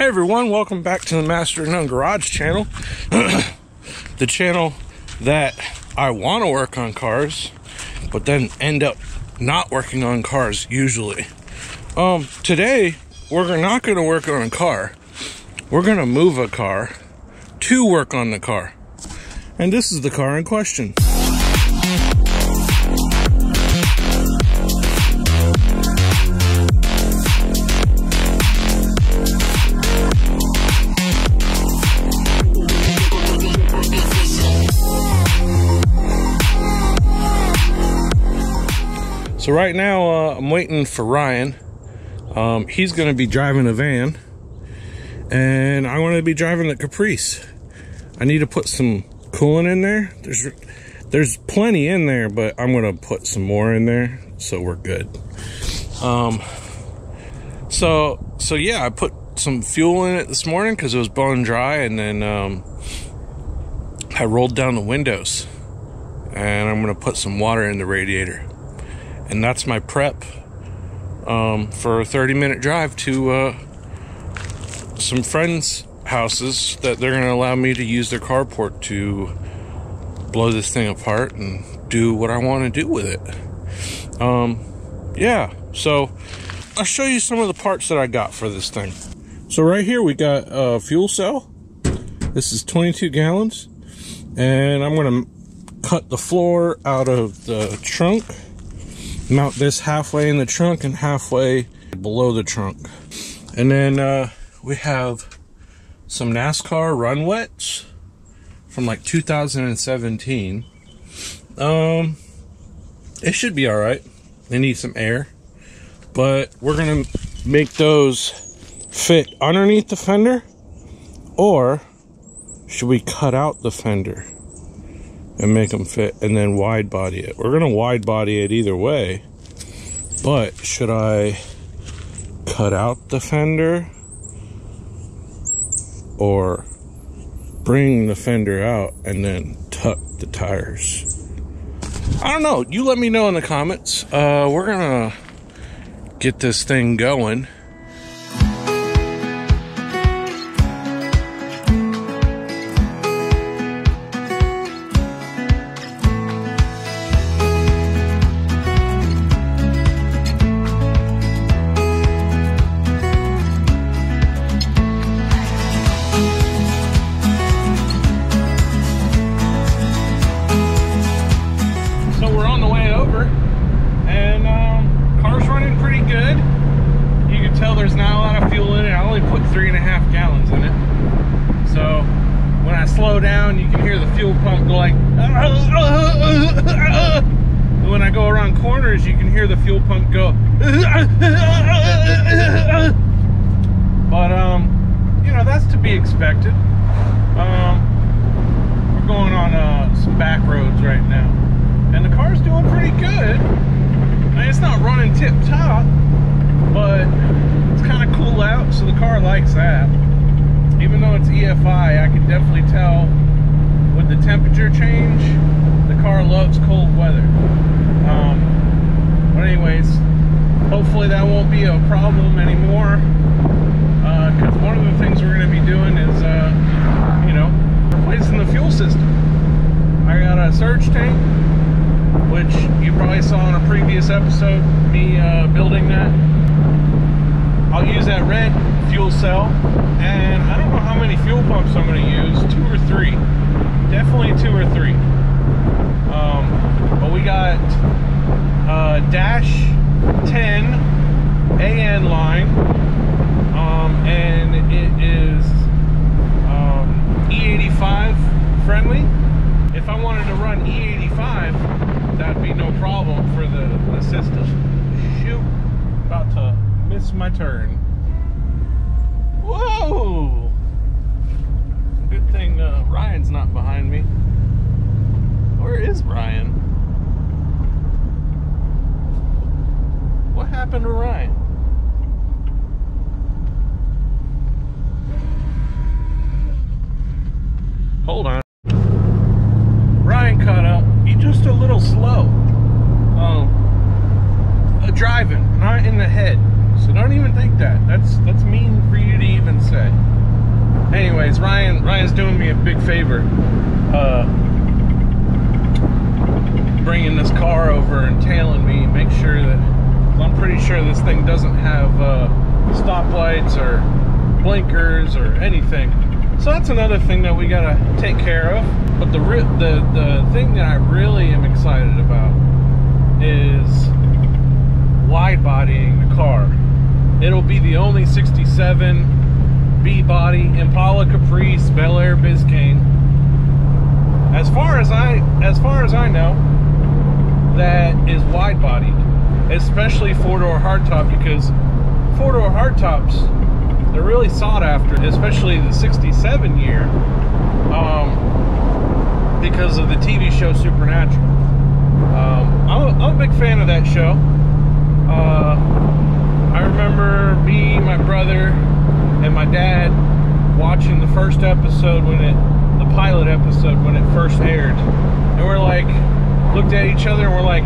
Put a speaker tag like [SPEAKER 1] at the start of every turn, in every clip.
[SPEAKER 1] Hey everyone, welcome back to the Master None Garage channel. the channel that I want to work on cars, but then end up not working on cars usually. Um, today we're not going to work on a car. We're going to move a car to work on the car. And this is the car in question. So right now, uh, I'm waiting for Ryan. Um, he's going to be driving a van, and I'm going to be driving the Caprice. I need to put some coolant in there. There's there's plenty in there, but I'm going to put some more in there, so we're good. Um, so so yeah, I put some fuel in it this morning because it was bone dry, and then um, I rolled down the windows, and I'm going to put some water in the radiator and that's my prep um, for a 30 minute drive to uh, some friends' houses that they're going to allow me to use their carport to blow this thing apart and do what I want to do with it. Um, yeah, so I'll show you some of the parts that I got for this thing. So right here we got a fuel cell. This is 22 gallons, and I'm going to cut the floor out of the trunk mount this halfway in the trunk and halfway below the trunk. And then uh, we have some NASCAR run wets from like 2017. Um, it should be all right. They need some air, but we're gonna make those fit underneath the fender, or should we cut out the fender? And make them fit and then wide body it. We're going to wide body it either way. But should I cut out the fender or bring the fender out and then tuck the tires? I don't know. You let me know in the comments. Uh, we're going to get this thing going. Slow down, you can hear the fuel pump go like, uh, uh, uh, when I go around corners, you can hear the fuel pump go, but um, you know, that's to be expected. Um, we're going on uh, some back roads right now, and the car's doing pretty good. I mean, it's not running tip top, but it's kind of cool out, so the car likes that even though it's EFI, I can definitely tell with the temperature change, the car loves cold weather. Um, but anyways, hopefully that won't be a problem anymore. Because uh, one of the things we're going to be doing is, uh, you know, replacing the fuel system. I got a surge tank, which you probably saw in a previous episode, me uh, building that. I'll use that red fuel cell and I don't know how many fuel pumps I'm going to use. Two or three. Definitely two or three. Um, but we got uh, dash 10 AN line um, and it is um, E85 friendly. If I wanted to run E85 that'd be no problem for the, the system shoot about to miss my turn Whoa! Good thing uh, Ryan's not behind me. Where is Ryan? What happened to Ryan? Hold on. Ryan caught up. He's just a little slow. Um, uh, driving, not in the head. So don't even think that. That's that's mean for you to even say. Anyways, Ryan Ryan's doing me a big favor. Uh, bringing this car over and tailing me, make sure that I'm pretty sure this thing doesn't have uh, stoplights or blinkers or anything. So that's another thing that we gotta take care of. But the the the thing that I really am excited about is wide bodying the car. It'll be the only 67 B body Impala Caprice Bel Air Biscayne. As far as I as far as I know, that is wide bodied, especially four door hardtop because four door hardtops they're really sought after, especially the 67 year, um, because of the TV show Supernatural. Um, I'm, a, I'm, a big fan of that show. Uh, I remember me, my brother, and my dad watching the first episode when it, the pilot episode when it first aired, and we're like, looked at each other and we're like,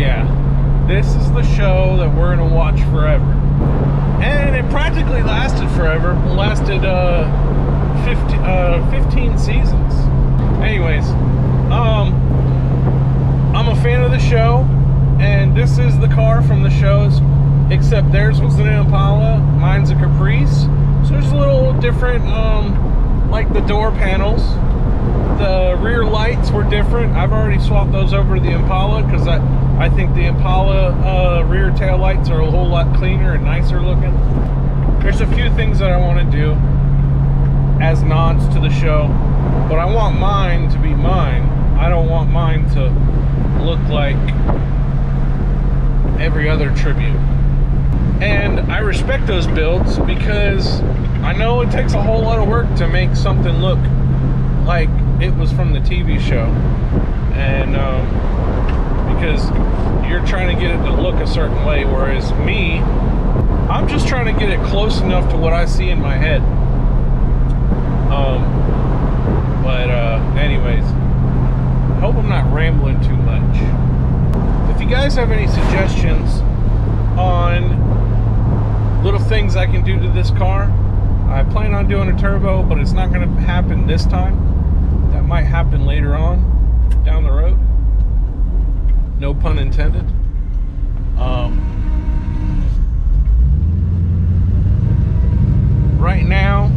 [SPEAKER 1] yeah, this is the show that we're gonna watch forever and it practically lasted forever. It lasted uh, 15, uh, 15 seasons. Anyways, um, I'm a fan of the show, and this is the car from the shows, except theirs was an Impala, mine's a Caprice. So there's a little different, um, like the door panels. The rear lights were different. I've already swapped those over to the Impala because I I think the Impala uh, rear tail lights are a whole lot cleaner and nicer looking. There's a few things that I want to do as nods to the show, but I want mine to be mine. I don't want mine to look like every other tribute. And I respect those builds because I know it takes a whole lot of work to make something look like it was from the TV show. And um, because you're trying to get it to look a certain way. Whereas me, I'm just trying to get it close enough to what I see in my head. Um, but uh, anyways, hope I'm not rambling too much. If you guys have any suggestions on little things I can do to this car, I plan on doing a turbo, but it's not going to happen this time. Might happen later on down the road no pun intended. Um, right now,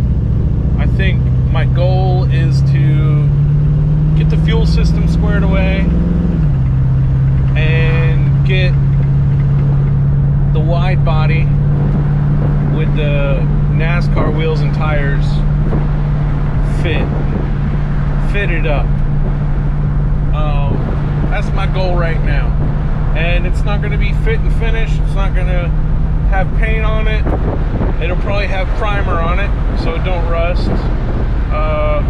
[SPEAKER 1] I think my goal is to get the fuel system squared away and get the wide body with the NASCAR wheels and tires fit fitted up that's my goal right now. And it's not going to be fit and finished. It's not going to have paint on it. It'll probably have primer on it, so it don't rust. Uh,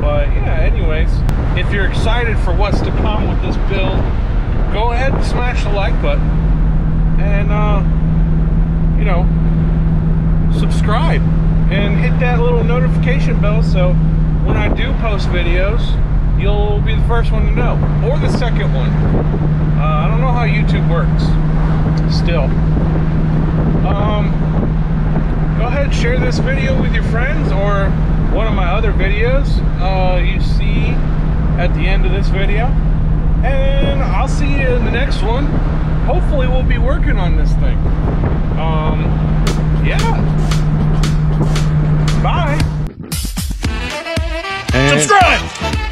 [SPEAKER 1] but yeah, anyways, if you're excited for what's to come with this build, go ahead and smash the like button. And, uh, you know, subscribe and hit that little notification bell so when I do post videos, you'll be the first one to know, or the second one. Uh, I don't know how YouTube works. Still, um, go ahead and share this video with your friends or one of my other videos uh, you see at the end of this video, and I'll see you in the next one. Hopefully, we'll be working on this thing. Um, yeah. Bye. And Subscribe.